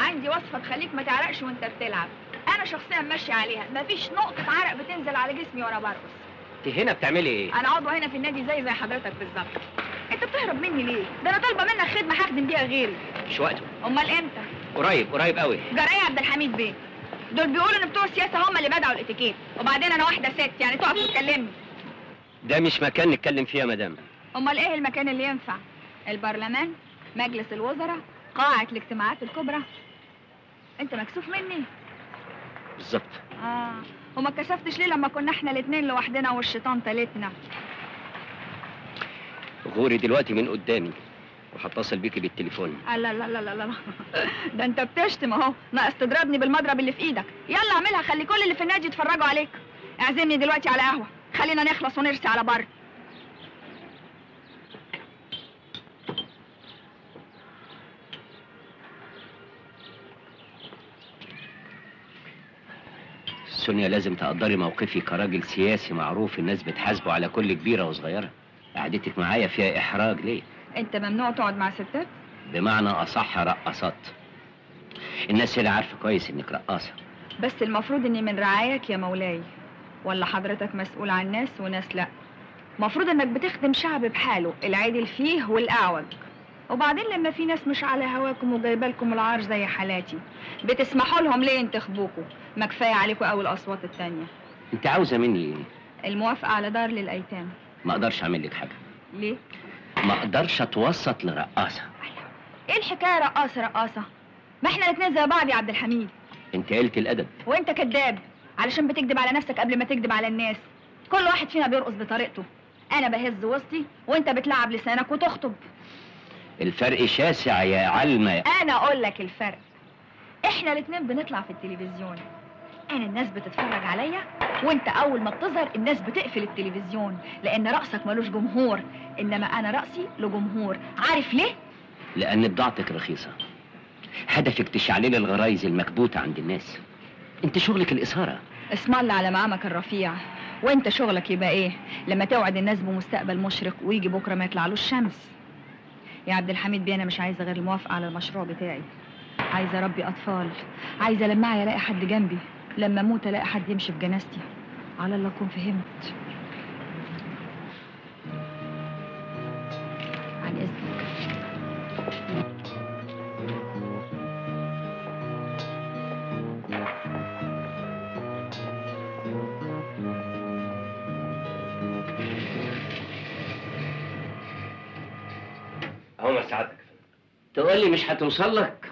عندي وصفة تخليك ما تعرقش وانت بتلعب. أنا شخصيا ماشيه عليها. مفيش نقطة عرق بتنزل على جسمي وأنا برقص. انت هنا بتعملي إيه؟ أنا عضوه هنا في النادي زي زي حضرتك بالظبط. أنت بتهرب مني ليه؟ ده أنا طالبة منك خدمة هخدم بيها غيري. مش وقته أمال إمتى؟ قريب قريب قوي. جراية عبد الحميد بيه. دول بيقولوا إن بتوع السياسة هم اللي بدعوا الاتيكيت. وبعدين أنا واحدة ست يعني تقف تكلمني ده مش مكان نتكلم فيه يا مدام. أمال إيه المكان اللي ينفع؟ البرلمان مجلس الوزراء قاعة الاجتماعات الكبرى. انت مكسوف مني. بالظبط. آه. وما اتكسفتش ليه لما كنا إحنا الاتنين لوحدنا والشيطان تالتنا؟ غوري دلوقتي من قدامي وهتصل بيكي بالتليفون. لا لا لا لا لا. ده انت بتشتم اهو. ناقص تضربني بالمضرب اللي في إيدك. يلا اعملها خلي كل اللي في النادي يتفرجوا عليك. اعزمني دلوقتي على قهوة. خلينا نخلص ونرسي على بر. سونيا لازم تقدري موقفي كراجل سياسي معروف الناس بتحاسبه على كل كبيرة وصغيرة. قعدتك معايا فيها إحراج ليه؟ أنت ممنوع تقعد مع ستات؟ بمعنى أصح رقصات. الناس هنا عارفة كويس إنك رقاصة. بس المفروض إني من رعاياك يا مولاي. ولا حضرتك مسؤول عن ناس وناس لأ. المفروض إنك بتخدم شعب بحاله العدل فيه والأعوج. وبعدين لما في ناس مش على هواكم وجايبالكم العار زي حالاتي بتسمحوا لهم ليه ينتخبوكوا ما كفاية عليكم قوي الاصوات التانية. انت عاوزة مني إيه الموافقة على دار للأيتام. ما أقدرش أعمل لك حاجة. ليه؟ ما أقدرش أتوسط لرقاصة. إيه الحكاية رقاصة رقاصة؟ ما إحنا الاتنين زي بعض يا عبد الحميد. أنت قلت الأدب. وأنت كذاب علشان بتكذب على نفسك قبل ما تكذب على الناس. كل واحد فينا بيرقص بطريقته. أنا بهز وسطي وأنت بتلعب لسانك وتخطب. الفرق شاسع يا علمة أنا أقول لك الفرق. إحنا الاتنين بنطلع في التلفزيون. أنا الناس بتتفرج عليا وأنت أول ما بتظهر الناس بتقفل التلفزيون لأن رقصك ملوش جمهور. إنما أنا رقصي له جمهور عارف ليه؟ لأن بضاعتك رخيصة. هدفك تشعللي الغرايز المكبوتة عند الناس. أنت شغلك الإثارة. اسم الله على مقامك الرفيع. وأنت شغلك يبقى إيه؟ لما توعد الناس بمستقبل مشرق ويجي بكرة ما يطلعلوش شمس. يا عبد الحميد بيه أنا مش عايزة غير الموافقة على المشروع بتاعي. عايزة اربي أطفال. عايزة لما ألاقي حد جنبي. لما أموت ألاقي حد يمشي في جنازتي على الله أكون فهمت. عن إذنك. هو سعادتك تقول لي مش هتوصل لك؟